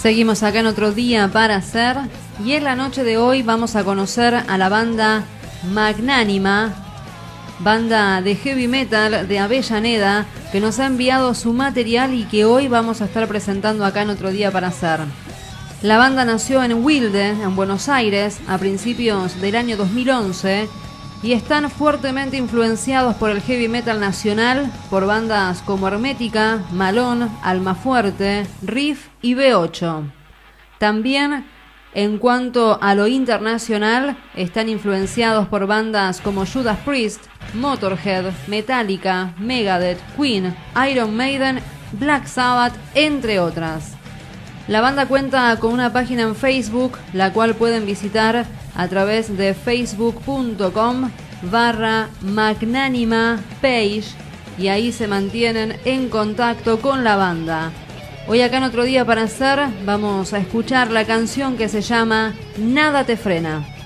Seguimos acá en otro día para hacer y en la noche de hoy vamos a conocer a la banda Magnánima, banda de heavy metal de Avellaneda que nos ha enviado su material y que hoy vamos a estar presentando acá en otro día para hacer. La banda nació en Wilde, en Buenos Aires, a principios del año 2011 y están fuertemente influenciados por el heavy metal nacional, por bandas como Hermética, Malón, Almafuerte, Riff y B8. También, en cuanto a lo internacional, están influenciados por bandas como Judas Priest, Motorhead, Metallica, Megadeth, Queen, Iron Maiden, Black Sabbath, entre otras. La banda cuenta con una página en Facebook, la cual pueden visitar a través de facebook.com barra magnánima page y ahí se mantienen en contacto con la banda. Hoy acá en otro día para hacer vamos a escuchar la canción que se llama Nada te frena.